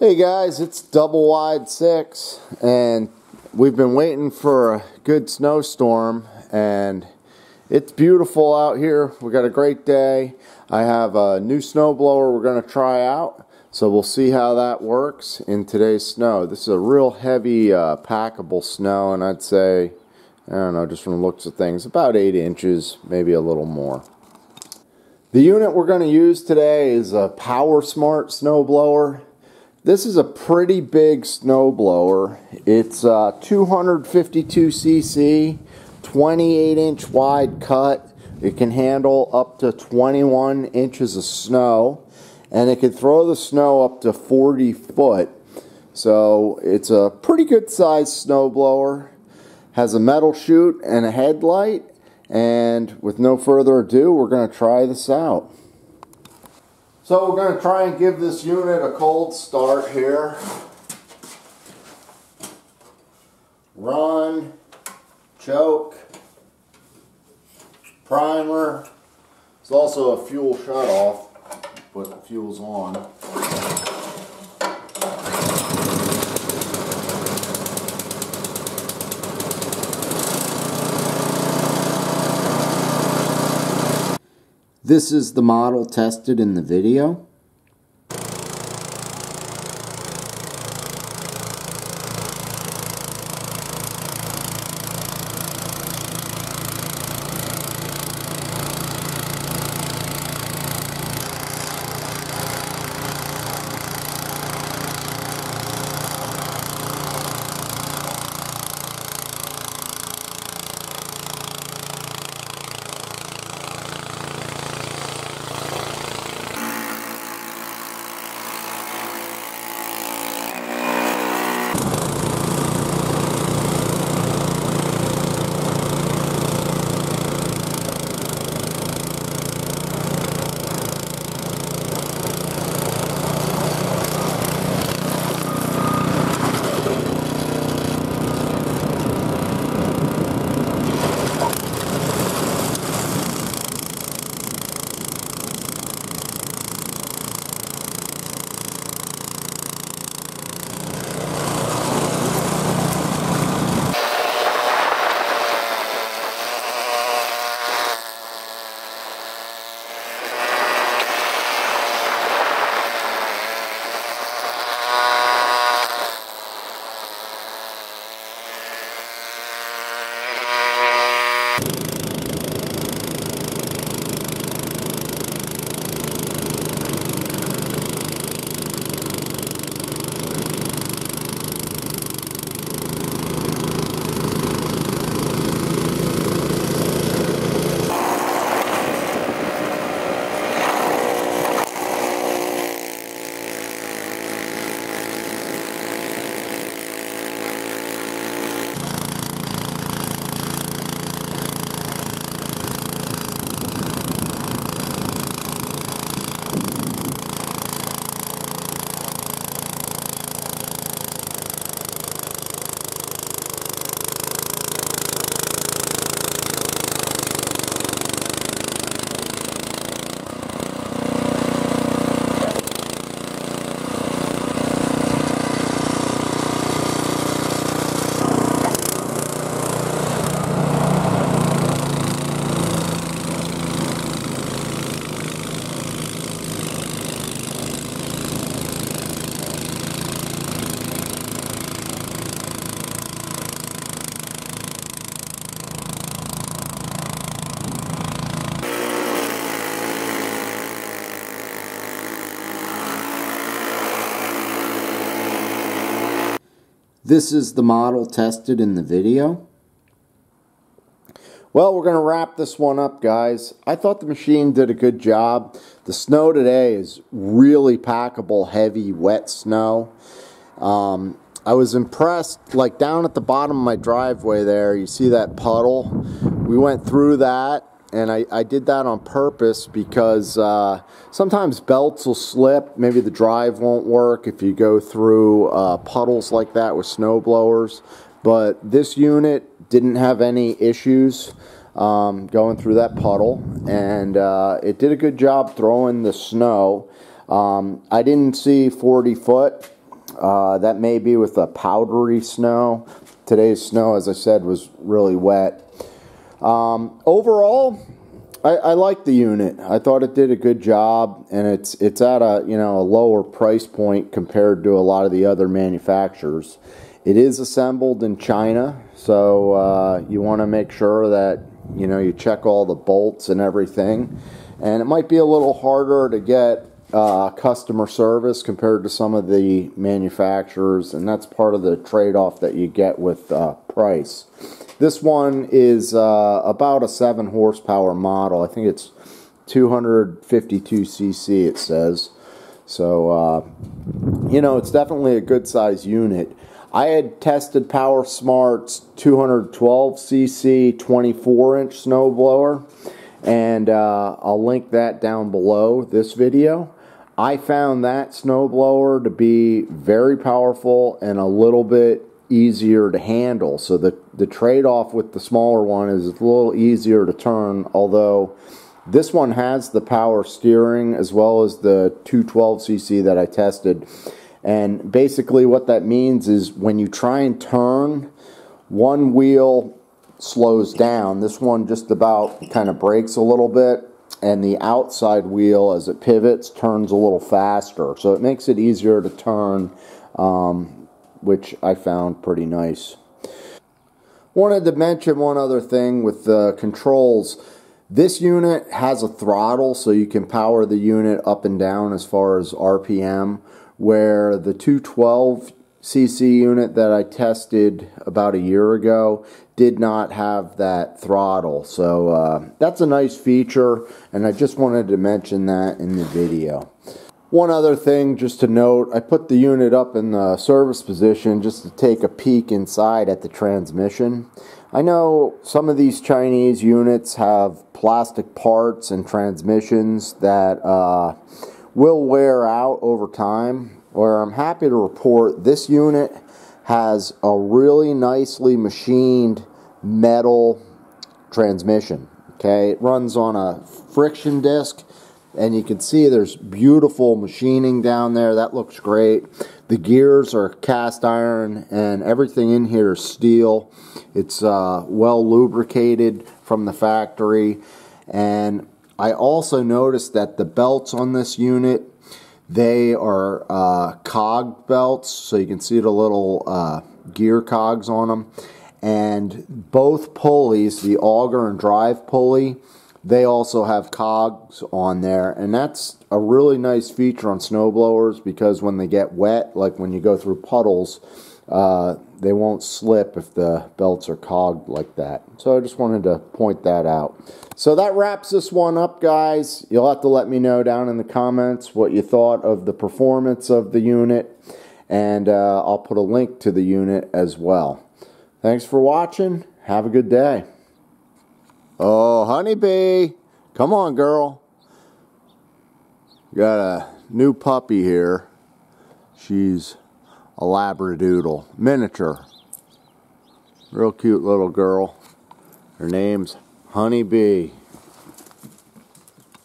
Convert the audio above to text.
Hey guys, it's double wide six, and we've been waiting for a good snowstorm, and it's beautiful out here. We got a great day. I have a new snowblower we're going to try out, so we'll see how that works in today's snow. This is a real heavy, uh, packable snow, and I'd say, I don't know, just from the looks of things, about eight inches, maybe a little more. The unit we're going to use today is a Power Smart snowblower. This is a pretty big snowblower. It's uh, 252 cc, 28 inch wide cut. It can handle up to 21 inches of snow, and it can throw the snow up to 40 foot. So it's a pretty good sized snowblower. Has a metal chute and a headlight. And with no further ado, we're going to try this out. So we're going to try and give this unit a cold start here. Run, choke, primer. It's also a fuel shutoff, but the fuel's on. This is the model tested in the video. This is the model tested in the video. Well, we're going to wrap this one up, guys. I thought the machine did a good job. The snow today is really packable, heavy, wet snow. Um, I was impressed, like down at the bottom of my driveway there, you see that puddle? We went through that and I, I did that on purpose because uh, sometimes belts will slip. Maybe the drive won't work if you go through uh, puddles like that with snow blowers. But this unit didn't have any issues um, going through that puddle, and uh, it did a good job throwing the snow. Um, I didn't see 40 foot Uh, that may be with a powdery snow. Today's snow, as I said, was really wet. Um, overall, I, I like the unit. I thought it did a good job, and it's it's at a you know a lower price point compared to a lot of the other manufacturers. It is assembled in China, so uh, you want to make sure that you know you check all the bolts and everything. And it might be a little harder to get uh, customer service compared to some of the manufacturers, and that's part of the trade-off that you get with uh, price. This one is uh, about a 7 horsepower model. I think it's 252 cc it says. So, uh, you know, it's definitely a good size unit. I had tested Power Smart's 212 cc 24 inch snowblower, and uh, I'll link that down below this video. I found that snowblower to be very powerful and a little bit easier to handle. So the, the trade-off with the smaller one is it's a little easier to turn, although this one has the power steering as well as the 212cc that I tested. And basically what that means is when you try and turn, one wheel slows down. This one just about kind of brakes a little bit and the outside wheel as it pivots turns a little faster. So it makes it easier to turn um, which I found pretty nice. Wanted to mention one other thing with the controls. This unit has a throttle so you can power the unit up and down as far as RPM, where the 212 cc unit that I tested about a year ago did not have that throttle. So uh, that's a nice feature, and I just wanted to mention that in the video. One other thing just to note, I put the unit up in the service position just to take a peek inside at the transmission. I know some of these Chinese units have plastic parts and transmissions that uh, will wear out over time. Where I'm happy to report this unit has a really nicely machined metal transmission. Okay, it runs on a friction disc and you can see there's beautiful machining down there. That looks great. The gears are cast iron and everything in here is steel. It's uh, well lubricated from the factory. And I also noticed that the belts on this unit they are uh, cog belts. So you can see the little uh, gear cogs on them and both pulleys the auger and drive pulley they also have cogs on there, and that's a really nice feature on snowblowers because when they get wet, like when you go through puddles, uh, they won't slip if the belts are cogged like that. So I just wanted to point that out. So that wraps this one up, guys. You'll have to let me know down in the comments what you thought of the performance of the unit, and uh, I'll put a link to the unit as well. Thanks for watching. Have a good day. Oh, honeybee. Come on, girl. Got a new puppy here. She's a Labradoodle. Miniature. Real cute little girl. Her name's Honeybee.